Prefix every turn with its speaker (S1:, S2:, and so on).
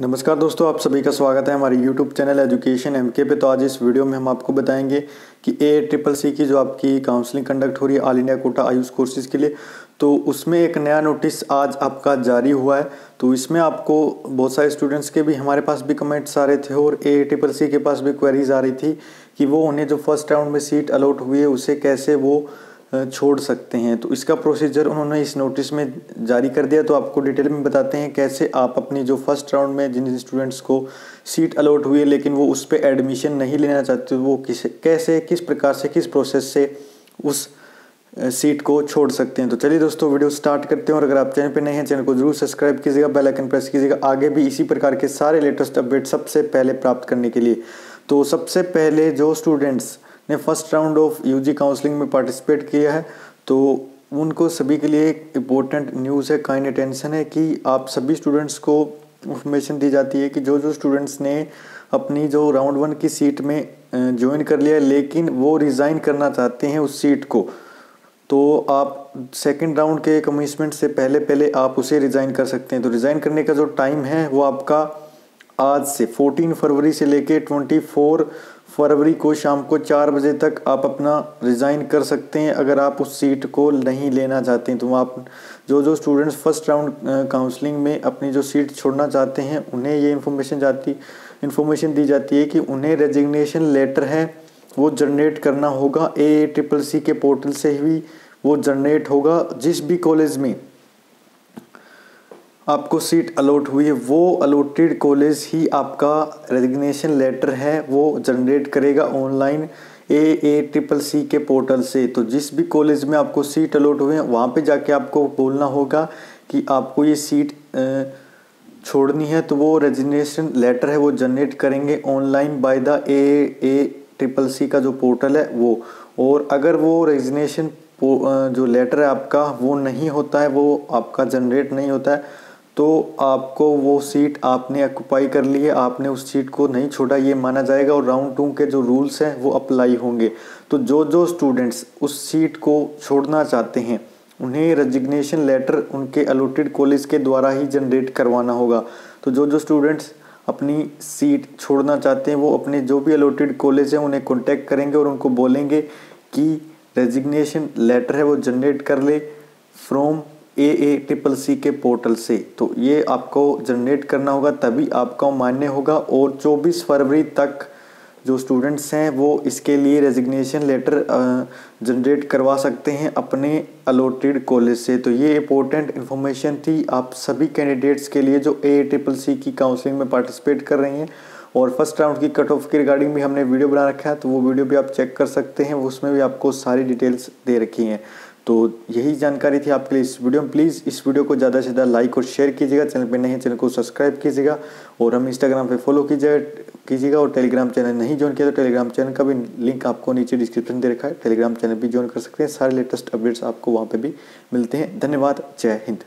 S1: नमस्कार दोस्तों, आप सभी का स्वागत है हमारे YouTube चैनल एजुकेशन एम के पे। तो आज इस वीडियो में हम आपको बताएँगे कि ए ट्रिपल सी की जो आपकी काउंसलिंग कंडक्ट हो रही है all India quota AYUSH courses के लिए तो उसमें एक नया नोटिस आज आपका जारी हुआ है। तो इसमें आपको बहुत सारे स्टूडेंट्स के भी, हमारे पास भी कमेंट्स आ रहे थे और ए ट्रिपल सी के पास भी क्वेरीज आ रही थी कि वो उन्हें जो फ़र्स्ट राउंड में सीट अलॉट हुई है, उसे कैसे वो छोड़ सकते हैं। तो इसका प्रोसीजर उन्होंने इस नोटिस में जारी कर दिया। तो आपको डिटेल में बताते हैं कैसे आप अपनी जो फ़र्स्ट राउंड में जिन स्टूडेंट्स को सीट अलॉट हुई है लेकिन वो उस पर एडमिशन नहीं लेना चाहते तो वो किस, कैसे, किस प्रकार से, किस प्रोसेस से उस सीट को छोड़ सकते हैं। तो चलिए दोस्तों वीडियो स्टार्ट करते हैं। और अगर आप चैनल पर नए हैं, चैनल को ज़रूर सब्सक्राइब कीजिएगा बेल आइकन प्रेस कीजिएगा। आगे भी इसी प्रकार के सारे लेटेस्ट अपडेट सबसे पहले प्राप्त करने के लिए। तो सबसे पहले जो स्टूडेंट्स ने first round of UG counselling में पार्टिसिपेट किया है तो उनको सभी के लिए एक इम्पोर्टेंट न्यूज़ है काइंड अटेंशन है कि आप सभी स्टूडेंट्स को इंफॉर्मेशन दी जाती है कि जो जो स्टूडेंट्स ने अपनी जो राउंड वन की सीट में ज्वाइन कर लिया, लेकिन वो रिज़ाइन करना चाहते हैं उस सीट को। तो आप सेकंड राउंड के कमिटमेंट से पहले पहले आप उसे रिज़ाइन कर सकते हैं। तो रिज़ाइन करने का जो टाइम है, वो आपका आज से 14 फरवरी से लेके 24 फरवरी को शाम को चार बजे तक आप अपना रिज़ाइन कर सकते हैं। अगर आप उस सीट को नहीं लेना चाहते हैं तो आप जो जो स्टूडेंट्स फ़र्स्ट राउंड काउंसलिंग में अपनी जो सीट छोड़ना चाहते हैं, उन्हें ये इन्फॉर्मेशन जाती इन्फॉर्मेशन दी जाती है कि उन्हें रेजिग्नेशन लेटर है, वो जनरेट करना होगा। ए ट्रिपल सी के पोर्टल से ही वो जनरेट होगा। जिस भी कॉलेज में आपको सीट अलॉट हुई है, वो अलॉटेड कॉलेज ही आपका रेजिग्नेशन लेटर है, वो जनरेट करेगा ऑनलाइन ए ए ट्रिपल सी के पोर्टल से। तो जिस भी कॉलेज में आपको सीट अलॉट हुए हैं, वहाँ पे जाके आपको बोलना होगा कि आपको ये सीट छोड़नी है तो वो रेजिग्नेशन लेटर है, वो जनरेट करेंगे online by the A A triple C का जो पोर्टल है, वो। और अगर वो रेजिग्नेशन जो लेटर है आपका, वो नहीं होता है, वो आपका जनरेट नहीं होता है तो आपको वो सीट आपने ऑक्यूपाई कर ली है, आपने उस सीट को नहीं छोड़ा, ये माना जाएगा और राउंड टू के जो रूल्स हैं, वो अप्लाई होंगे। तो जो जो स्टूडेंट्स उस सीट को छोड़ना चाहते हैं, उन्हें रेजिग्नेशन लेटर उनके अलोटेड कॉलेज के द्वारा ही जनरेट करवाना होगा। तो जो जो स्टूडेंट्स अपनी सीट छोड़ना चाहते हैं, वो अपने जो भी अलोटेड कॉलेज हैं, उन्हें कॉन्टेक्ट करेंगे और उनको बोलेंगे कि रेजिग्नेशन लेटर है, वो जनरेट कर ले फ्रॉम ए ए ट्रिपल सी के पोर्टल से। तो ये आपको जनरेट करना होगा, तभी आपका मान्य होगा और 24 फरवरी तक जो स्टूडेंट्स हैं, वो इसके लिए रेजिग्नेशन लेटर जनरेट करवा सकते हैं अपने अलोटेड कॉलेज से। तो ये इंपॉर्टेंट इन्फॉर्मेशन थी आप सभी कैंडिडेट्स के लिए जो ए ट्रिपल सी की काउंसलिंग में पार्टिसिपेट कर रही हैं। और फ़र्स्ट राउंड की कट ऑफ़ की रिगार्डिंग भी हमने वीडियो बना रखा है तो वो वीडियो भी आप चेक कर सकते हैं, उसमें भी आपको सारी डिटेल्स दे रखी हैं। तो यही जानकारी थी आपके लिए इस वीडियो में। प्लीज़ इस वीडियो को ज़्यादा से ज़्यादा लाइक और शेयर कीजिएगा। चैनल पर नहीं चैनल को सब्सक्राइब कीजिएगा। और हम इंस्टाग्राम पर फॉलो कीजिएगा कीजिएगा। और टेलीग्राम चैनल नहीं ज्वाइन किया तो टेलीग्राम चैनल का भी लिंक आपको नीचे डिस्क्रिप्शन दे रखा है। टेलीग्राम चैनल भी ज्वाइन कर सकते हैं। सारे लेटेस्ट अपडेट्स आपको वहाँ पर भी मिलते हैं। धन्यवाद। जय हिंद।